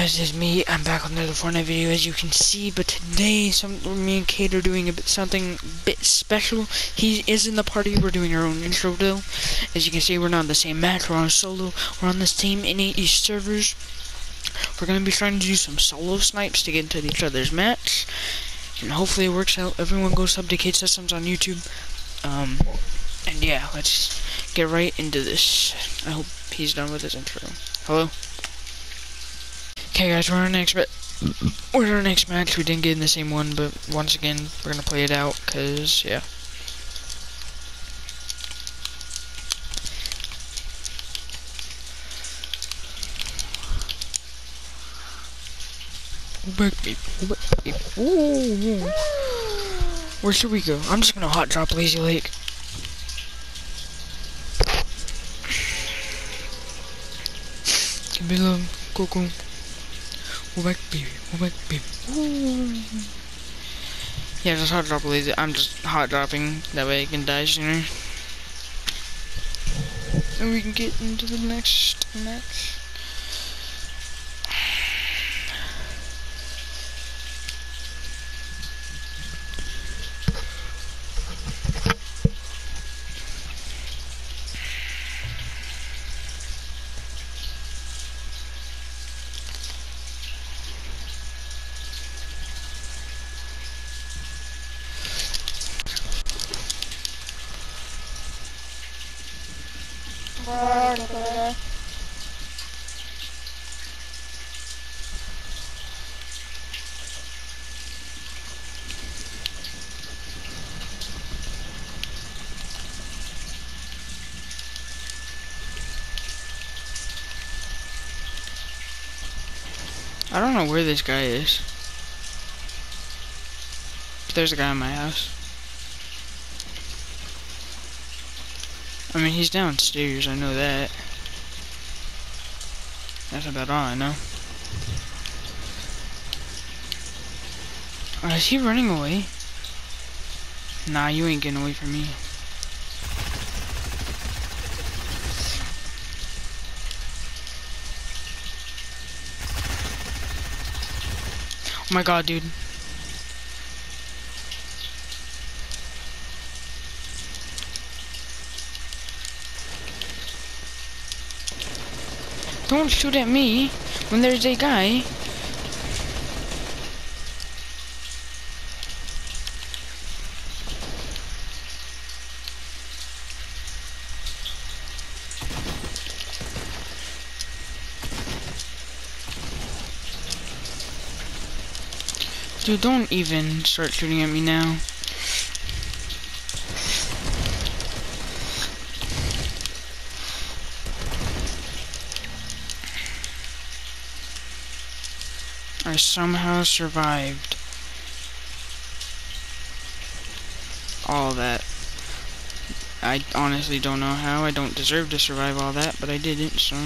guys, it's me. I'm back on another Fortnite video, as you can see. But today, some me and Cade are doing a bit something bit special. He is in the party. We're doing our own intro though. As you can see, we're not on the same match. We're on solo. We're on the same NAE servers. We're gonna be trying to do some solo snipes to get into each other's match, and hopefully it works out. Everyone go sub to Cade Systems on YouTube. Um, and yeah, let's get right into this. I hope he's done with his intro. Hello. Okay, guys, we're on our next. We're in our next match. We didn't get in the same one, but once again, we're gonna play it out, cause yeah. Where should we go? I'm just gonna hot drop Lazy Lake. Give me love. Move back, baby. Move back, baby. Ooh. Yeah, just hot drop lazy. I'm just hot dropping. That way I can die sooner. And we can get into the next match. I don't know where this guy is. There's a guy in my house. I mean, he's downstairs, I know that. That's about all I know. Oh, is he running away? Nah, you ain't getting away from me. Oh my god, dude. Don't shoot at me when there's a guy. Dude, don't even start shooting at me now. I somehow survived all that. I honestly don't know how. I don't deserve to survive all that, but I didn't, so...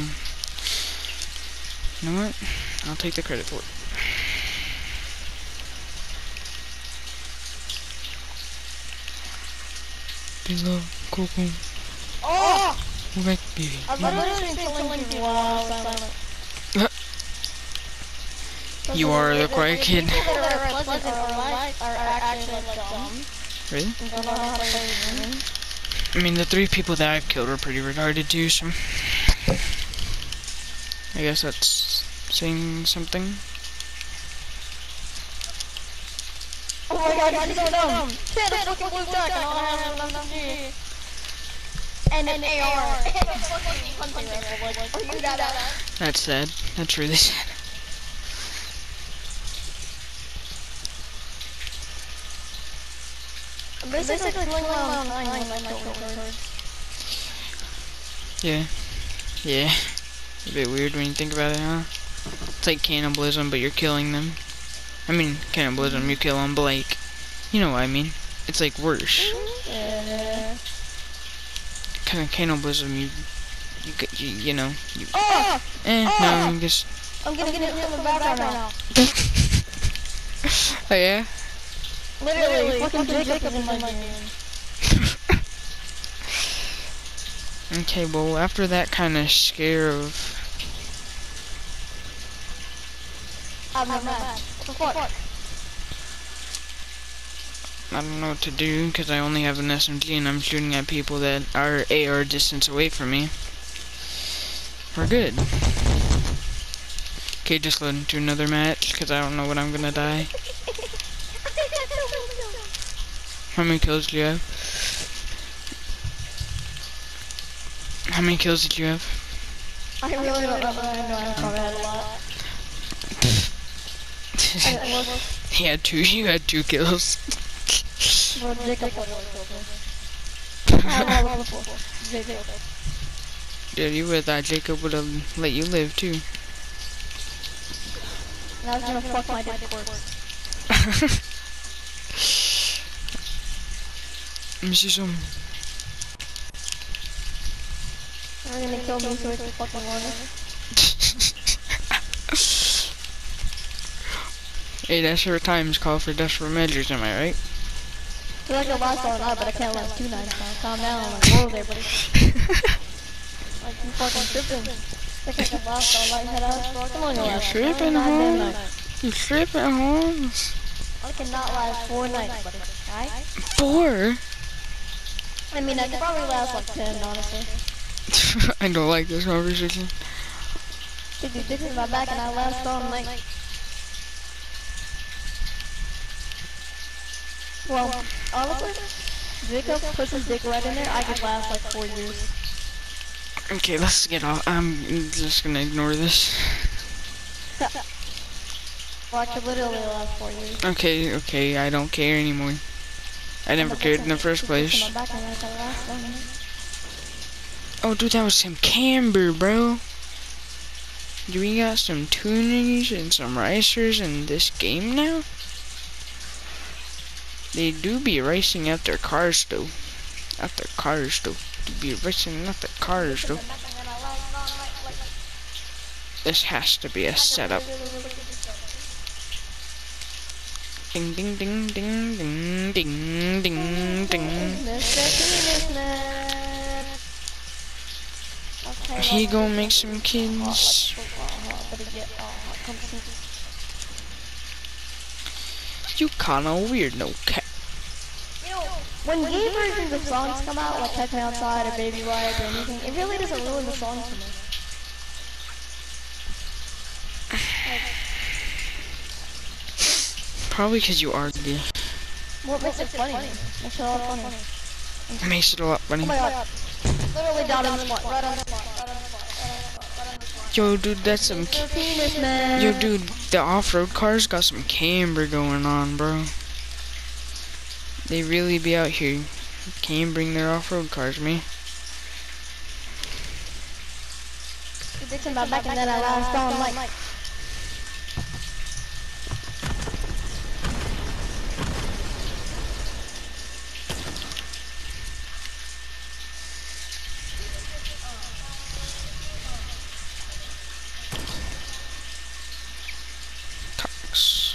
You know what? I'll take the credit for it. Below, Coco. Oh! Back, baby. I've literally been killing people while silent. You are the quiet kid. People that are pleasant or like are actually like dumb. Really? and don't know how to play the game. I mean, the three people that I've killed are pretty retarded too, so... I guess that's saying something. Oh my god, you're so dumb. Fucking blue and an. And an AR. Are you that That's sad. That's really sad. Basically. Yeah. Yeah. A bit weird when you think about it, huh? It's like cannibalism, but you're killing them. I mean, cannibalism, you kill them, but like, you know what I mean. It's like worse. Yeah. Kind of cannibalism, you, you, you, you know, you, Oh! eh, Oh! no, I guess. I'm getting hit from the back right now. oh yeah? Literally, fucking Jacob is in my game. Okay, well, after that kind of scare of I'm not I don't know what to do because I only have an SMG and I'm shooting at people that are AR distance away from me. We're good. Okay, just load into another match because I don't know when I'm gonna die. How many kills do you have? How many kills did you have? I really don't know, I know I probably had a lot. He had two. You had two kills. well. Dude, you have thought Jacob would have let you live too. I was gonna fuck my Discord. Let me see some. Gonna kill me so it's fucking water. Hey, desperate times call for desperate measures, am I right? feel like I lost all night, but I can't last two nights now. Calm down, I'm like, whoa there, buddy. Like, you fucking tripping. I think I lost all night, head ass, bro. Come on, you You tripping, four goddamn huh? nights. You tripping, Holmes? I cannot last four nights, buddy. Alright? Four? I mean, I could probably last like ten, honestly. I don't like this conversation. Dude, you dick in my back and I last all night. Well, honestly, Jacob puts his dick right in there, I could last like four years. Okay, let's get off. I'm just gonna ignore this. Well, I could literally last four years. Okay, okay, I don't care anymore. I never cared in the first place. My back and I could last all night. Oh, dude, that was some camber, bro. Do we got some tunings and some racers in this game now? They do be racing at their cars, though. At their cars, though. They be racing at their cars, though. This has to be a setup. Ding, ding, ding, ding, ding, ding, ding, ding. He gonna make some kids. You kinda weird, no cat. When gay versions of songs come out, like Catch Me Outside or Baby Wipe or anything, it really doesn't ruin the song for me. Probably because you are gay. What makes it funny? Makes it a lot funny. Makes it a lot funny. Oh my god. Literally down on the spot, right on the spot, right on the. Yo, dude, that's some. Mr. Penis Man. Yo, dude, the off-road cars got some camber going on, bro. They really be out here Can't bring their off-road cars, me. You dicked in my back and then I last on like. Cox.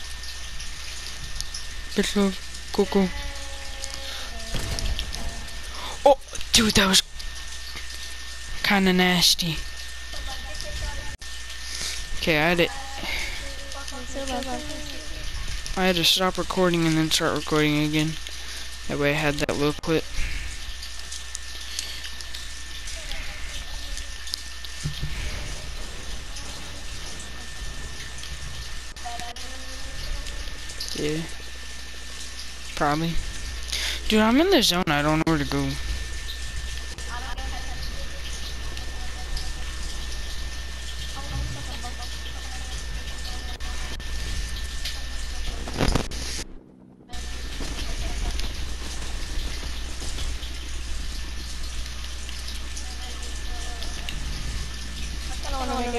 Bitch love. Coco. Dude, that was kinda nasty. Okay, I had it. I had to stop recording and then start recording again. That way I had that little clip. Yeah. Probably. Dude, I'm in the zone. I don't know where to go.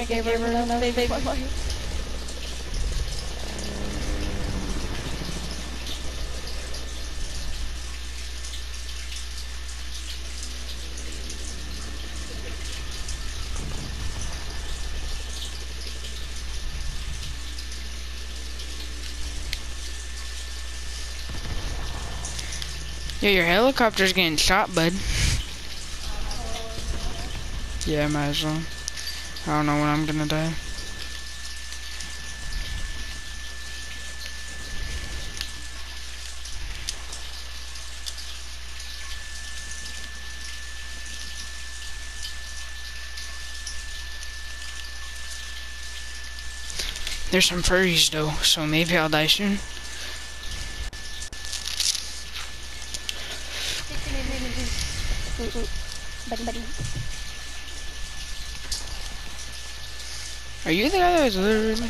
I don't want to make a gay version of Baby Wipe. Yeah, your helicopter's getting shot, bud. Yeah, might as well. I don't know when I'm gonna die. There's some furries though, so maybe I'll die soon. Buddy, buddy. Are you the guy that was literally...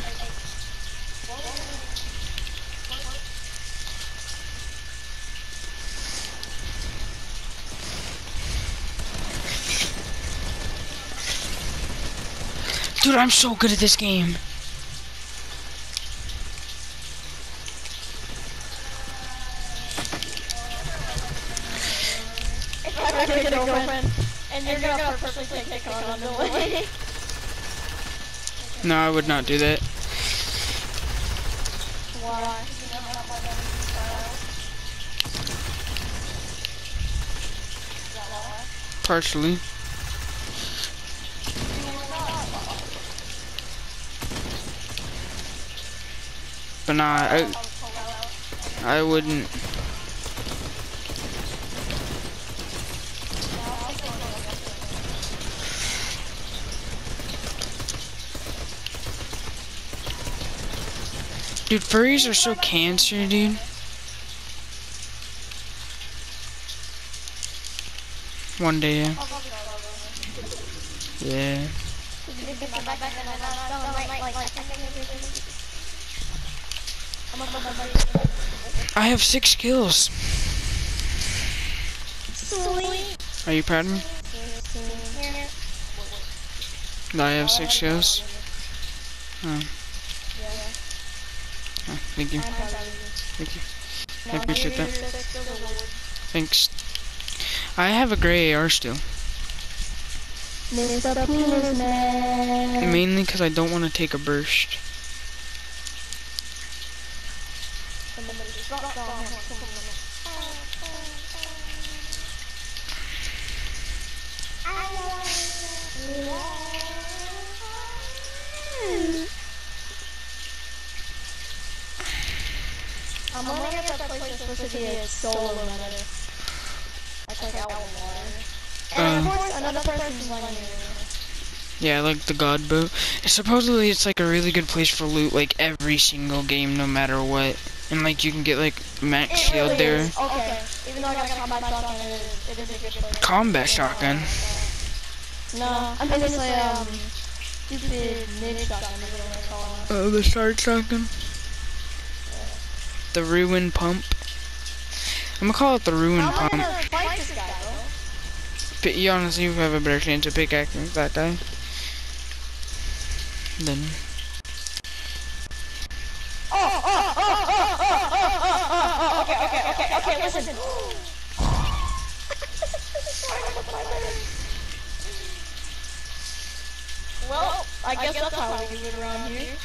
Dude, I'm so good at this game. I'm girlfriend, and, perfectly on the way. No, I would not do that. Partially. But nah, I, I wouldn't. Dude, furries are so cancer, dude. One day, yeah. Yeah. I have six kills. Sweet. Are you proud of me? That I have six kills. Oh. Thank you. Thank you. I appreciate that. Thanks. I have a gray AR still. Mainly because I don't want to take a burst. I'm only at that place that's supposed to be a solo meta. That's like out in water. And of Um. course, another person's running. Yeah, like the God boat. Supposedly it's like a really good place for loot, like every single game, no matter what. And like you can get like max It shield really there. is. Okay. Even though I got a combat shotgun, it is, it is a good place. Combat shotgun. No, I'm gonna say, um, stupid mid shotgun, is what I'm gonna call it. Oh, the charge shotgun. The ruin pump. I'm gonna call it the ruin How pump. gonna fight this guy. But you honestly you have a better chance of pickaxing that guy. Then Oh, oh, oh, oh, oh, oh, oh, oh, oh, okay, okay, okay, okay, listen. well, I guess that's how we do it around here.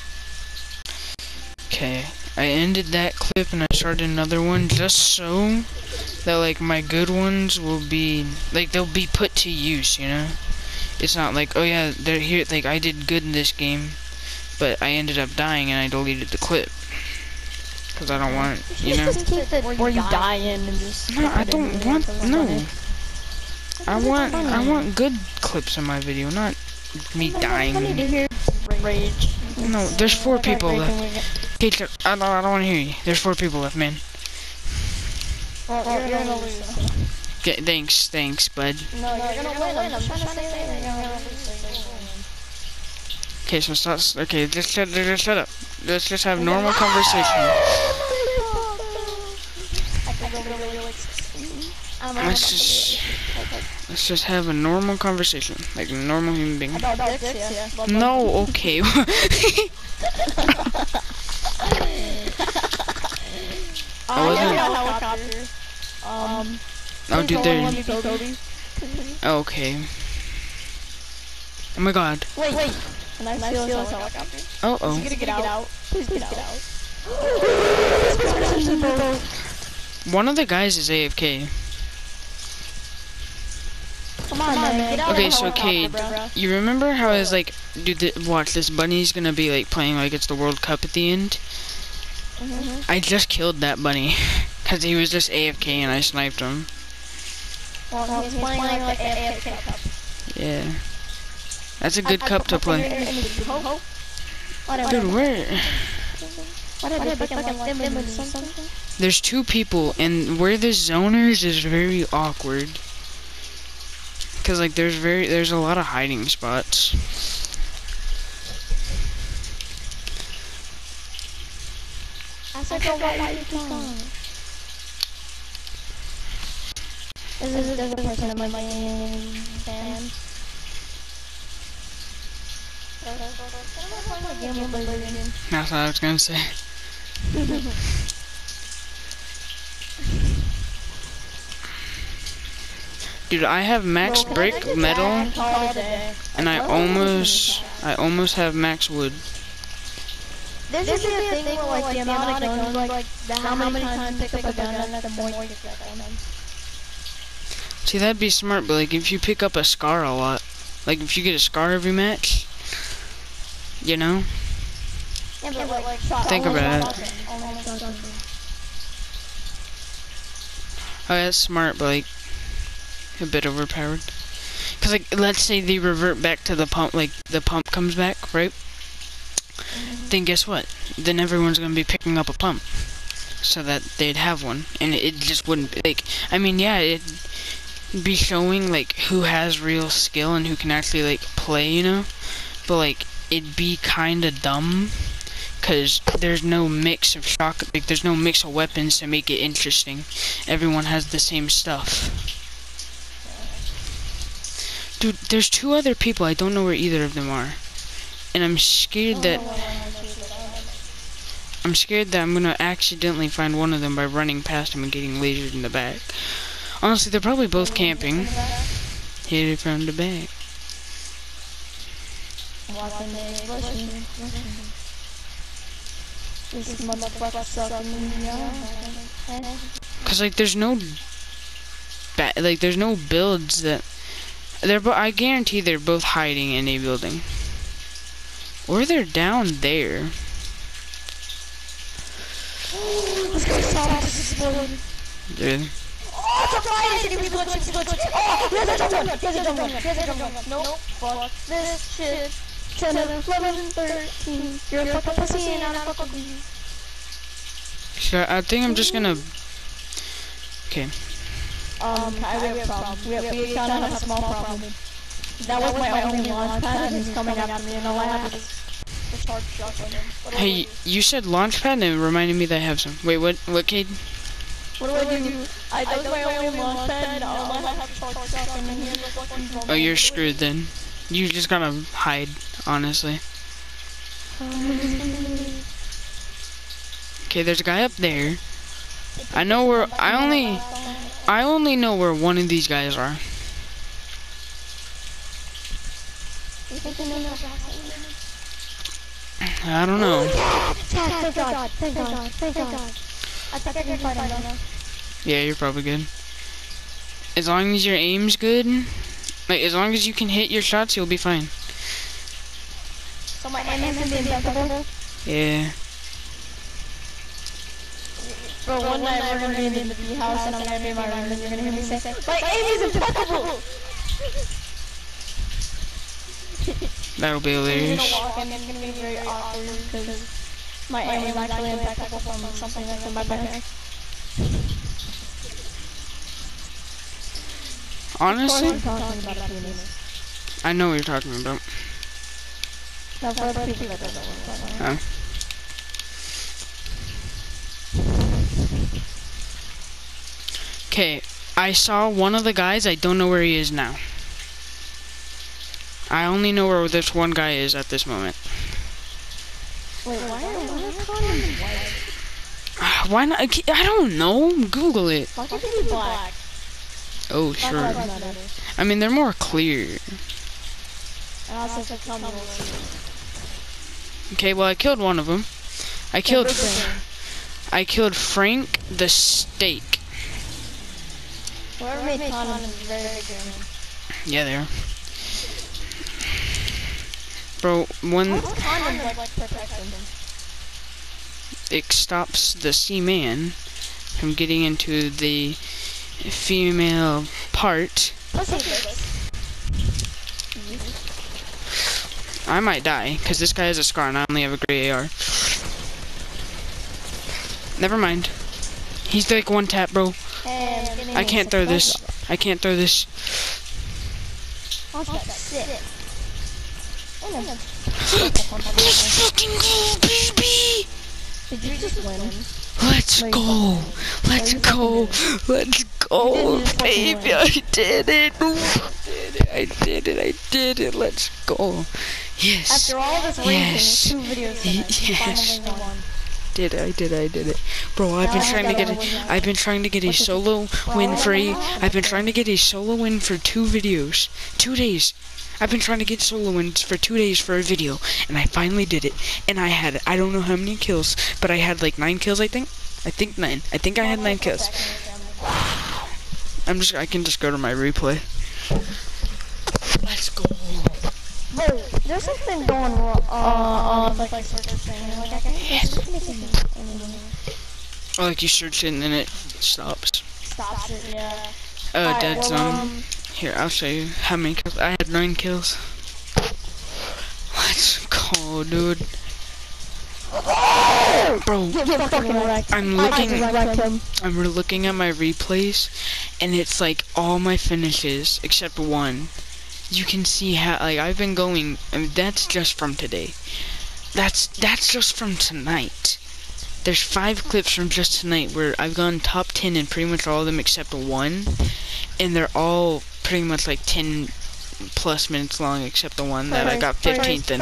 Okay, I ended that clip and I started another one just so that like my good ones will be like they'll be put to use, you know? It's not like, oh yeah, they're here like I did good in this game, but I ended up dying and I deleted the clip. Cuz I don't want, you know? Where you die in and just. No, I don't want no. I want I want good clips in my video, not me dying. Rage. No, there's four people left. Okay, I don't, I don't want to hear you. There's four people left, man. Well, you're gonna lose. Okay, thanks, thanks, bud. No, you're gonna win. I'm trying to say that you're gonna lose. Okay, so stop. Okay, just shut, just shut up. Let's just have normal conversation. Let's just let's just have a normal conversation, like a normal human being. About dicks, yeah. Love- love- No, okay. I wasn't- wasn't helicopter. Um. oh, dude, there. me go, Cody. Okay. Oh my God. Wait, wait. Can I steal his helicopter? Oh oh. He's gonna get out. Please get out. One of the guys is AFK. Come on, man. Get out Okay, so Cade, bro. you remember how I was like, dude, th- watch this bunny's gonna be like playing like it's the World Cup at the end. Mhm. I just killed that bunny because he was just AFK and I sniped him. Well, he's playing like the AFK Cup. Yeah, that's a good cup to play. Dude, where? Whatever. Fucking like them or something. There's two people, and where the zoners is very awkward. Cause like there's very there's a lot of hiding spots. I said, go why you keep going. This is there's a person in my fan. That's what I was gonna say. Dude, I have max brick metal, and I almost I almost have max wood. This should be a thing where like the amount of guns, like the how many times you pick up a gun, and the more you get on them. See, that'd be smart, but like if you pick up a scar a lot, like if you get a scar every match, you know? Yeah, but like, shot Think about it. something, only shot something. Oh, that's smart, but like a bit overpowered. Cause like let's say they revert back to the pump, like the pump comes back, right? Then guess what? Then everyone's gonna be picking up a pump, so that they'd have one, and it just wouldn't be like. I mean, yeah, it'd be showing like who has real skill and who can actually like play, you know. But like it'd be kind of dumb. Cause there's no mix of shock, like there's no mix of weapons to make it interesting. Everyone has the same stuff. Dude, there's two other people. I don't know where either of them are. And I'm scared that I'm scared that I'm gonna accidentally find one of them by running past him and getting lasered in the back. Honestly, they're probably both camping. Hit it from the back. Cause like there's no like there's no builds that they're I guarantee they're both hiding in a building. Or they're down there. Let's go this. Oh, it's a fire city, we glitch, it's glitch. Oh, there's a jump one, there's a jump one, there's a jump one. Nope, fuck this shit. 10, 11, 13, you're a fucking pussy and I'm a fucking you. Should I, I think I'm just gonna Okay. Um, Kai, we have a problem. We, have, we kind of have a small problem. That was my only launch pad and he's coming after me and all I have is the charge shotgun. What Hey, you said launchpad and it reminded me that I have some. Wait, what what kid? What do I do? I, that was my only launch pad, all I have is charge shotgun and he has a fucking Oh, you're screwed then. You just gotta hide, honestly. Okay, there's a guy up there. I know where I only I only know where one of these guys are. I don't know. Thank God, thank God, thank God. I think I can. Yeah, you're probably good. As long as your aim's good, like as long as you can hit your shots, you'll be fine. So my aim. Yeah. Bro, one night we're gonna be in the house and I'm gonna be in my room and you're gonna hear me say, My aim is impeccable! That'll be I'm gonna walk and it's gonna be very awkward because my aim is actually impeccable from something that's in my. Honestly, I'm talking about a penis. I know what you're talking about. Now for the people that don't know what I'm talking about. Okay, I saw one of the guys. I don't know where he is now. I only know where this one guy is at this moment. Wait, why are why calling him white? Why not? I don't know. Google it. Why can't he be black? Oh, Black sure. lives matter. I mean, they're more clear. And also, if you tell Okay, well, I killed one of them. I killed. I killed Frank the Steak. Whoever made condoms is very German. Yeah, they are. Bro, when What's condoms like protection? it stops the seaman from getting into the female part. I might die, because this guy has a scar and I only have a gray AR. Never mind. He's like one tap, bro. I can't throw this. I can't throw this. Let's fucking go, baby! Did you just win? Let's go. Let's go. Let's go, baby. I did it. I did it. I did it. I did it. Let's go. Yes. After all this racing, Yes. two videos in Yes. finally won. did it. I did it. I did it. Bro, I've been trying to get a. I've been trying to get a solo win for a, I've been trying to get a solo win for two videos. Two days. I've been trying to get solo wins for two days for a video, and I finally did it. And I had, I don't know how many kills, but I had like nine kills, I think. I think nine. I think I had nine kills. I'm just, I can just go to my replay. Let's go. Bro, there's something going wrong. Uh, uh, like, like circus thing. Like, I can't there's anything anymore. Or like you search it and then it stops. Stops it, yeah. Oh, Alright, dead well, zone. Here, I'll show you how many kills. I had nine kills. Let's go, dude. Bro. I'm looking. I'm looking at my replays, and it's like all my finishes except one. You can see how like I've been going. I mean, that's just from today. That's that's just from tonight. There's five clips from just tonight where I've gone top ten in pretty much all of them except one, and they're all pretty much like ten plus minutes long except the one that I got 15th in.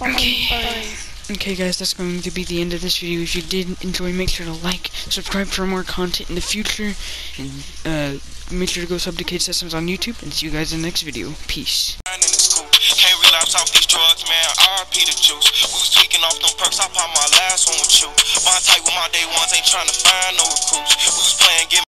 Okay. Okay guys, that's going to be the end of this video. If you did enjoy, make sure to like, subscribe for more content in the future, and uh, make sure to go sub to Kid Systems on YouTube, and see you guys in the next video. Peace. Relapse off them perks. I popped my last one with you. My type with my day ones ain't trying to find no recruits. We was playing, get